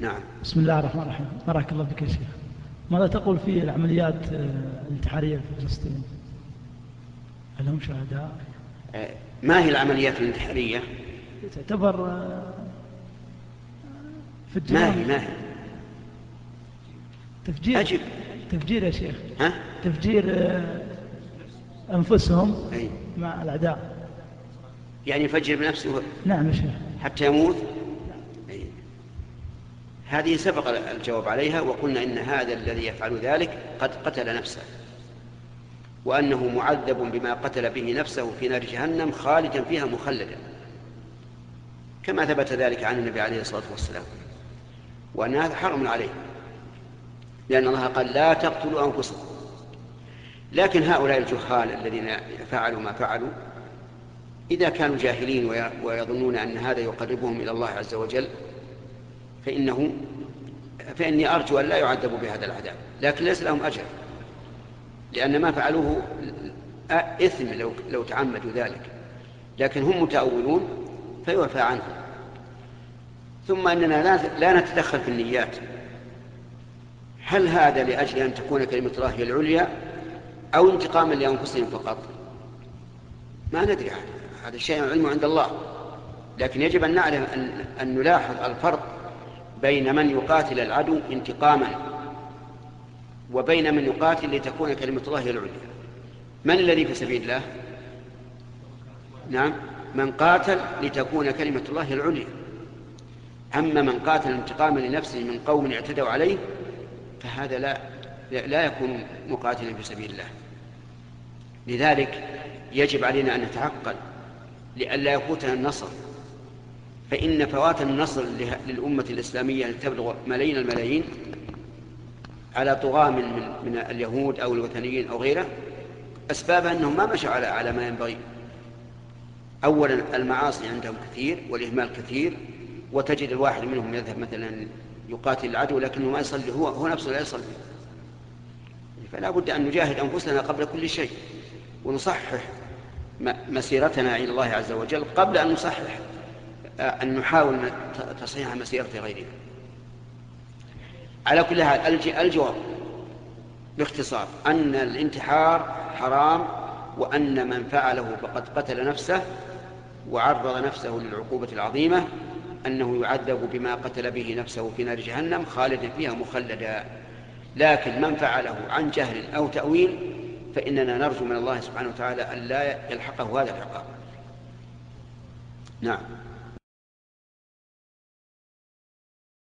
نعم. بسم الله الرحمن الرحيم. بارك الله بك يا شيخ. ماذا تقول في العمليات آه، الانتحارية في فلسطين؟ هل هم شهداء؟ آه، ما هي العمليات الانتحارية؟ تعتبر آه، في ما هي ما هي؟ تفجير. أجب. تفجير يا شيخ. ها؟ تفجير أنفسهم أي. مع الأعداء. يعني يفجر بنفسه؟ نعم يا شيخ. حتى يموت؟ هذه سبق الجواب عليها وقلنا إن هذا الذي يفعل ذلك قد قتل نفسه وأنه معذب بما قتل به نفسه في نار جهنم خالدا فيها مخلدا كما ثبت ذلك عن النبي عليه الصلاة والسلام وأن هذا حرم عليه لأن الله قال لا تقتلوا أنفسكم لكن هؤلاء الجهال الذين فعلوا ما فعلوا إذا كانوا جاهلين ويظنون أن هذا يقربهم إلى الله عز وجل فإنه فإني أرجو أن لا يعذبوا بهذا العذاب لكن ليس لهم أجر لأن ما فعلوه إثم لو, لو تعمدوا ذلك لكن هم متأولون فيوفى عنهم. ثم أننا لا نتدخل في النيات. هل هذا لأجل أن تكون كلمة الله هي العليا أو انتقاما لأنفسهم فقط؟ ما ندري هذا الشيء علم عند الله لكن يجب أن نعلم أن, أن نلاحظ الفرق بين من يقاتل العدو انتقاما وبين من يقاتل لتكون كلمة الله هي العليا. من الذي في سبيل الله؟ نعم من قاتل لتكون كلمة الله هي العليا. أما من قاتل انتقاما لنفسه من قوم اعتدوا عليه فهذا لا لا يكون مقاتلا في سبيل الله. لذلك يجب علينا أن نتعقل لئلا يفوتنا النصر. فإن فوات النصر للأمة الإسلامية تبلغ ملايين الملايين على طغاة من, من, من اليهود أو الوثنيين أو غيره أسباب أنهم ما مشوا على على ما ينبغي. أولا المعاصي عندهم كثير والإهمال كثير وتجد الواحد منهم يذهب مثلا يقاتل العدو لكنه ما يصلي هو هو نفسه لا يصلي. فلا بد أن نجاهد أنفسنا قبل كل شيء ونصحح مسيرتنا إلى الله عز وجل قبل أن نصحح. أن نحاول تصحيح مسيرة غيرنا. على كل حال الجواب باختصار أن الانتحار حرام وأن من فعله فقد قتل نفسه وعرض نفسه للعقوبة العظيمة أنه يعذب بما قتل به نفسه في نار جهنم خالدا فيها مخلدا. لكن من فعله عن جهل أو تأويل فإننا نرجو من الله سبحانه وتعالى أن لا يلحقه هذا العقاب. نعم.